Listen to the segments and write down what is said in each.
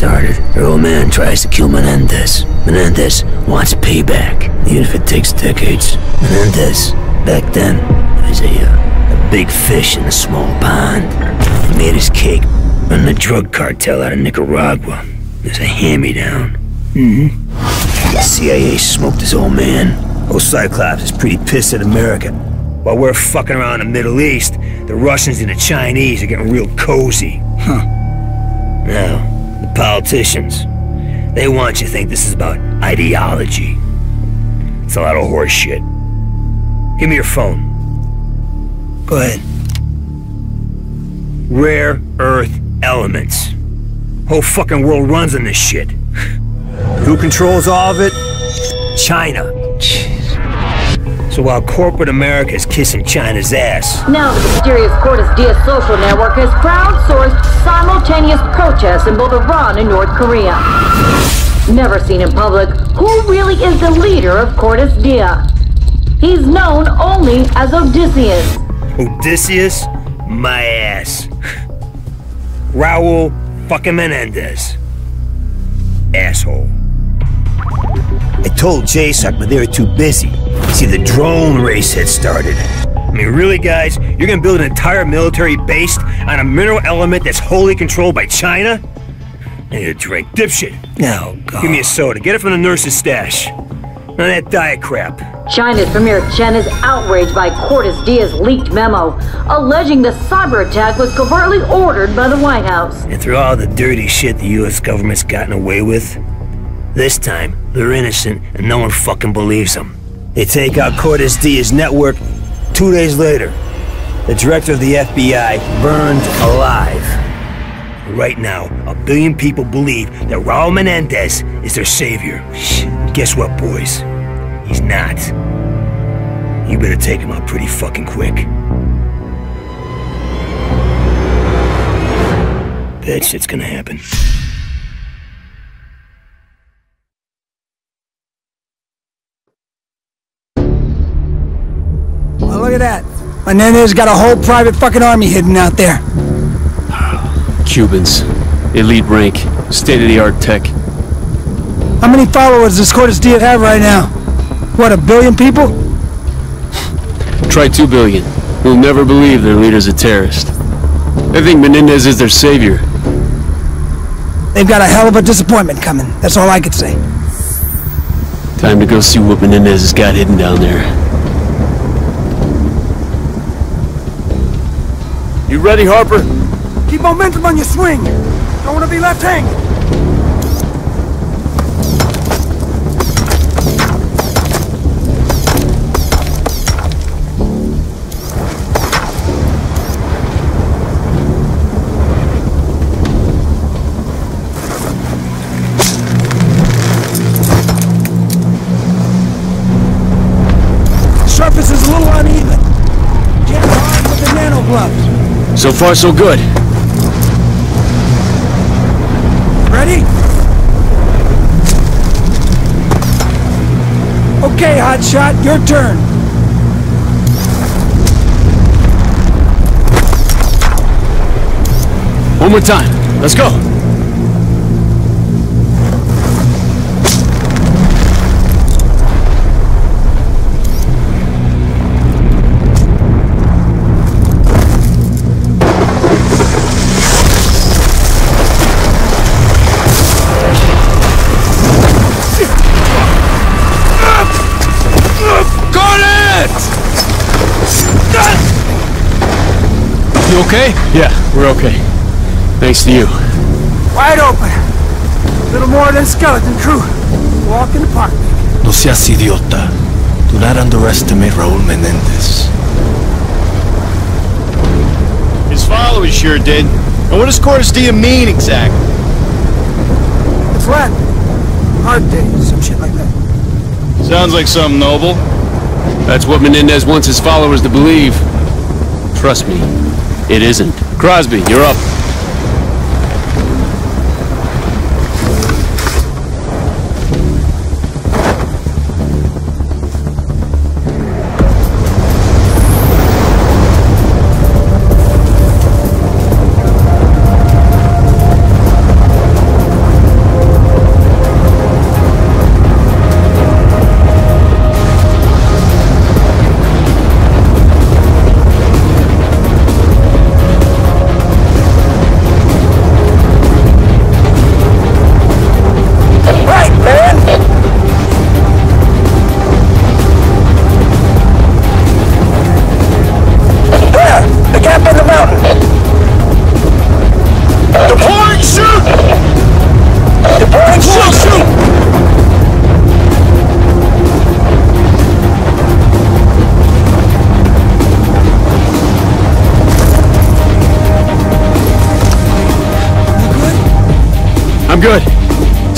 Started. Her old man tries to kill Menendez. Menendez wants payback, even if it takes decades. Menendez, back then, was a, uh, a big fish in a small pond. He made his cake, running the drug cartel out of Nicaragua. There's a hand-me-down. Mm-hmm. The CIA smoked his old man. Old Cyclops is pretty pissed at America. While we're fucking around the Middle East, the Russians and the Chinese are getting real cozy. Huh. Now, politicians, they want you to think this is about ideology. It's a lot of horse shit. Give me your phone. Go ahead. Rare earth elements. Whole fucking world runs on this shit. Who controls all of it? China. So while corporate America is kissing China's ass, Now the mysterious Cordis Die social network has crowdsourced simultaneous protests in both Iran and North Korea. Never seen in public, who really is the leader of Cordis Die? He's known only as Odysseus. Odysseus, my ass. Raul fucking Menendez. Asshole. I told JSOC, but they were too busy. See, the drone race had started. I mean, really, guys? You're gonna build an entire military based on a mineral element that's wholly controlled by China? I need a drink. Dipshit. Oh, God. Give me a soda. Get it from the nurse's stash. None of that diet crap. China's Premier Chen is outraged by Cordis Die's leaked memo, alleging the cyber attack was covertly ordered by the White House. And through all the dirty shit the US government's gotten away with, this time they're innocent and no one fucking believes them. They take out Cordis Die's network two days later. The director of the FBI burned alive. Right now, a billion people believe that Raul Menendez is their savior. Guess what, boys? He's not. You better take him out pretty fucking quick. That shit's gonna happen. Menendez got a whole private fucking army hidden out there. Cubans. Elite rank. State-of-the-art tech. How many followers does Cordis Die have right now? What, a billion people? Try two billion. We'll never believe their leader's a terrorist. They think Menendez is their savior. They've got a hell of a disappointment coming. That's all I could say. Time to go see what Menendez has got hidden down there. You ready, Harper? Keep momentum on your swing. Don't want to be left hanging. So far, so good. Ready? Okay, hotshot, your turn. One more time. Let's go. You okay? Yeah, we're okay. Thanks to you. Wide open. Little more than skeleton crew. Walk in the park. No seas idiota. Do not underestimate Raul Menendez. His followers sure did. And what does Cordis Die mean exactly? It's Latin. Hard day, some shit like that. Sounds like something noble. That's what Menendez wants his followers to believe. Trust me, it isn't. Crosby, you're up.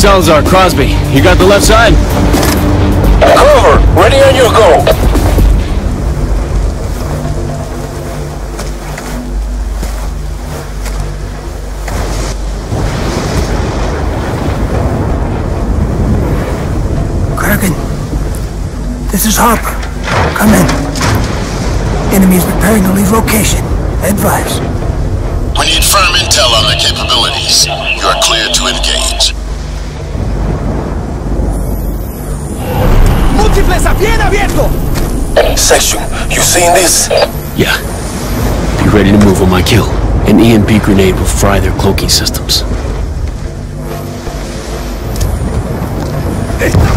Salazar, Crosby, you got the left side? Cover! Ready on your go! Kraken. This is Harper. Come in. Enemy is preparing to leave location. Advise. We need firm intel on their capabilities. You are clear to engage. ¡Múltiples a bien abierto! Section, you seen this? Yeah. Be ready to move on my kill. An EMP grenade will fry their cloaking systems. ¡Objetivos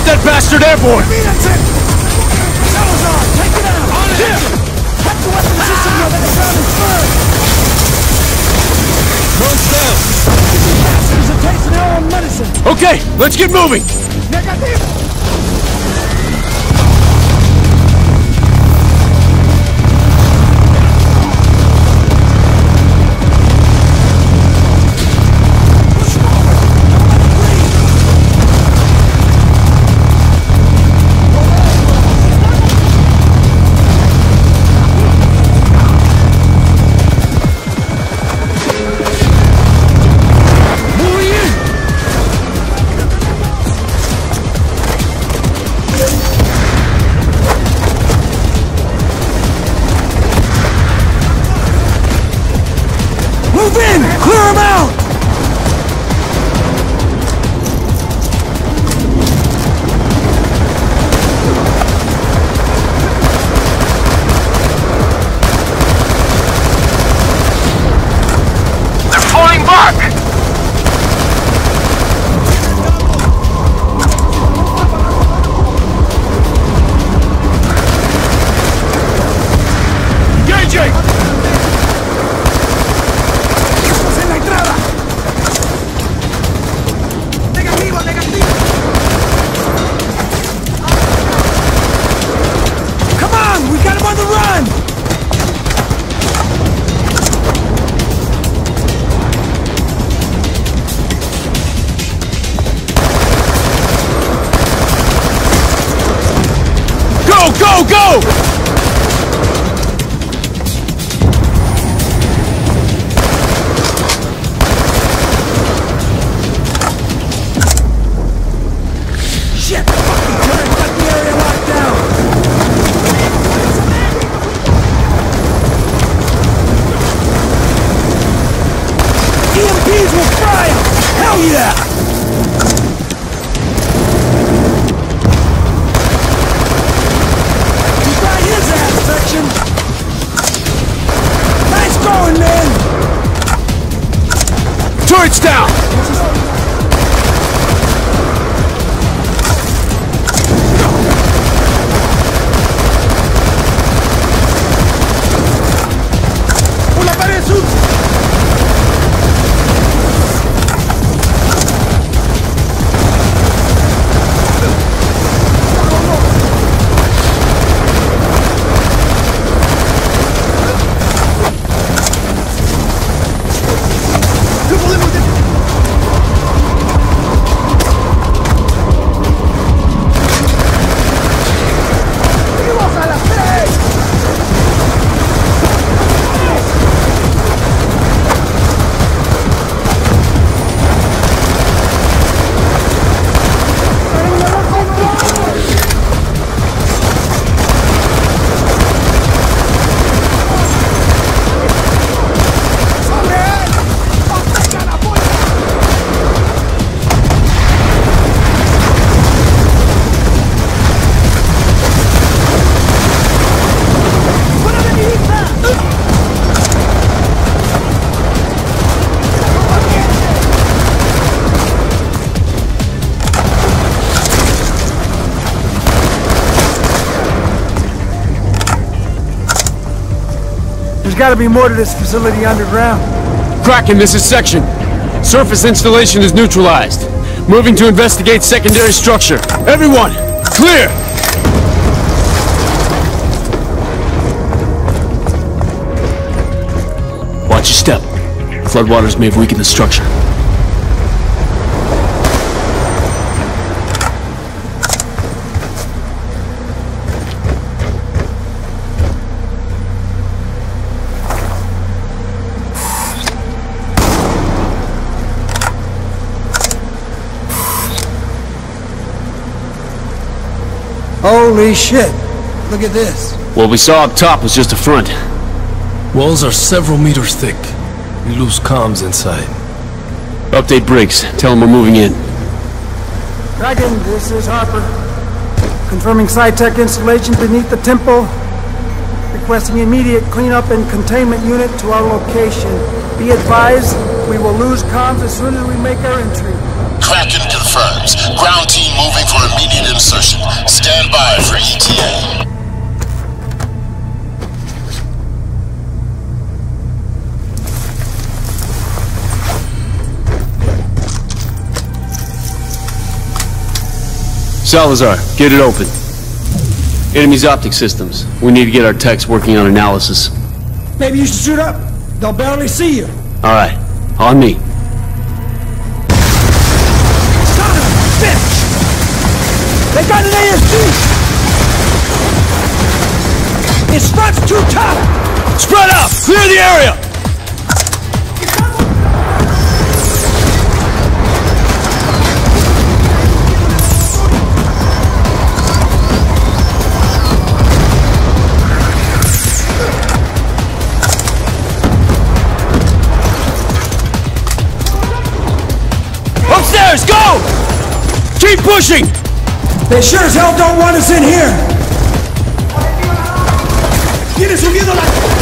Want that bastard airborne! Mírense! Salazar, take it out! On it! Cut the weapon system the ground is burned! Drone's down! Bastards are tasting our own medicine! Okay, let's get moving! Gotta be more to this facility underground. Kraken, this is Section. Surface installation is neutralized. Moving to investigate secondary structure. Everyone, clear! Watch your step. Floodwaters may have weakened the structure. Holy shit. Look at this. What we saw up top was just a front. Walls are several meters thick. We lose comms inside. Update Briggs. Tell him we're moving in. Dragon, this is Harper. Confirming SciTech installation beneath the temple. Requesting immediate cleanup and containment unit to our location. Be advised, we will lose comms as soon as we make our entry. Kraken confirms. Ground team moving for immediate insertion. Stand by for ETA. Salazar, get it open. Enemy's optic systems. We need to get our techs working on analysis. Maybe you should shoot up. They'll barely see you. All right, on me. They got an ASG! His front's too tough! Spread out! Clear the area! Upstairs, go! Keep pushing! They sure as hell don't want us in here! ¡Viene subiendo la...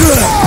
good!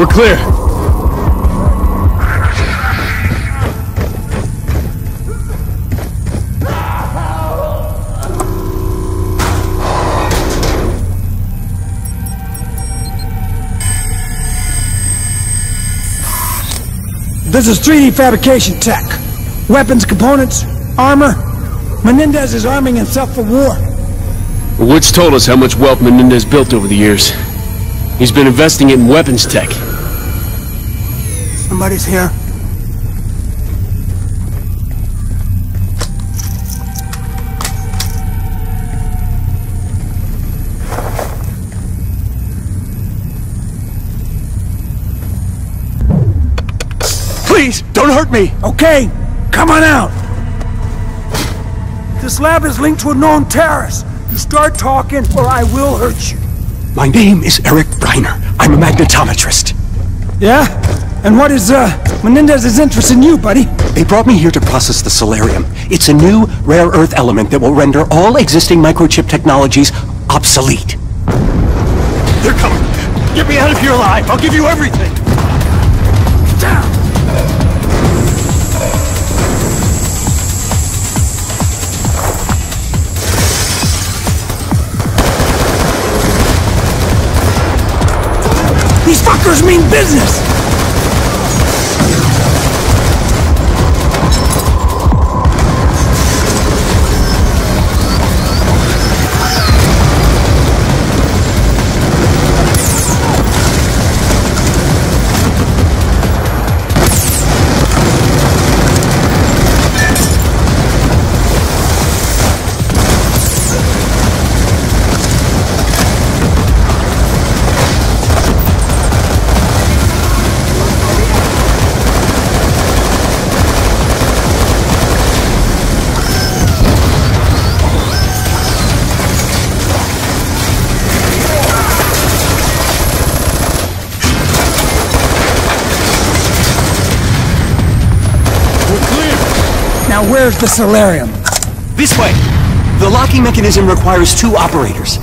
We're clear. This is 3D fabrication tech. Weapons, components, armor. Menendez is arming himself for war. Woods told us how much wealth Menendez built over the years. He's been investing it in weapons tech. Somebody's here. Please, don't hurt me! Okay, come on out. This lab is linked to a known terrorist. You start talking or I will hurt you. My name is Erik Breighner. I'm a magnetometrist. Yeah? And what is, uh, Menendez's interest in you, buddy? They brought me here to process the Celerium. It's a new, rare earth element that will render all existing microchip technologies obsolete. They're coming! Get me out of here alive! I'll give you everything! Down! These fuckers mean business! Now where's the Celerium? This way! The locking mechanism requires two operators.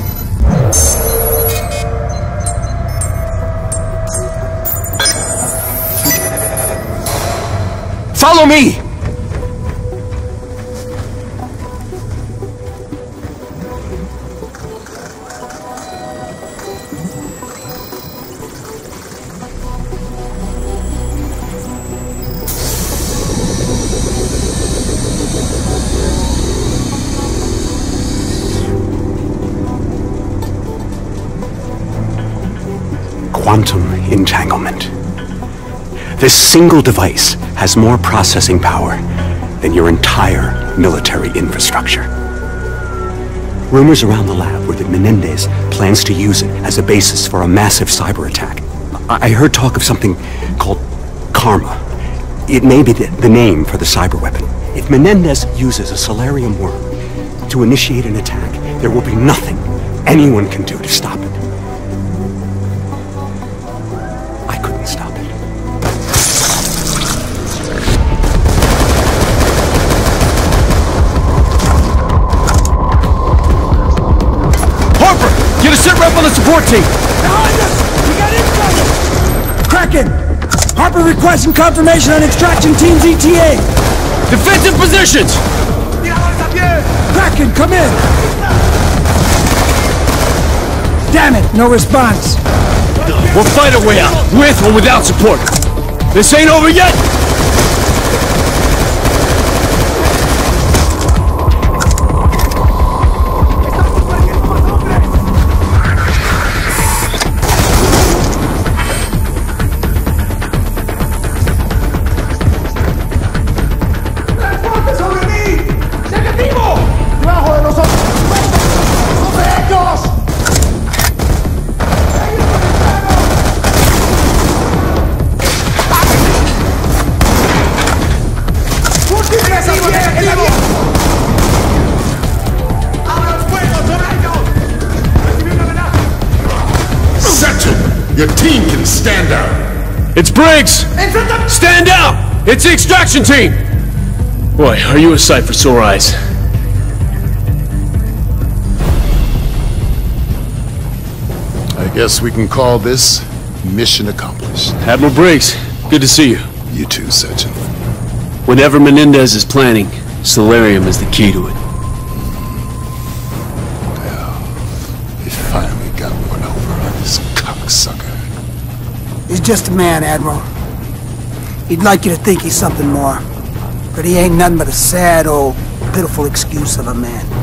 Follow me! This single device has more processing power than your entire military infrastructure. Rumors around the lab were that Menendez plans to use it as a basis for a massive cyber attack. I, I heard talk of something called Karma. It may be the, the name for the cyber weapon. If Menendez uses a Celerium worm to initiate an attack, there will be nothing anyone can do to stop it. 14. Behind us! We got incoming! Kraken! Harper requesting confirmation on extraction team's ETA. Defensive positions! Kraken, come in! Damn it, no response. We'll fight our way out, with or without support. This ain't over yet! It's Briggs! Stand out! It's the extraction team! Boy, are you a sight for sore eyes. I guess we can call this mission accomplished. Admiral Briggs, good to see you. You too, Section. Whatever Menendez is planning, Celerium is the key to it. He's just a man, Admiral. He'd like you to think he's something more. But he ain't nothing but a sad old, pitiful excuse of a man.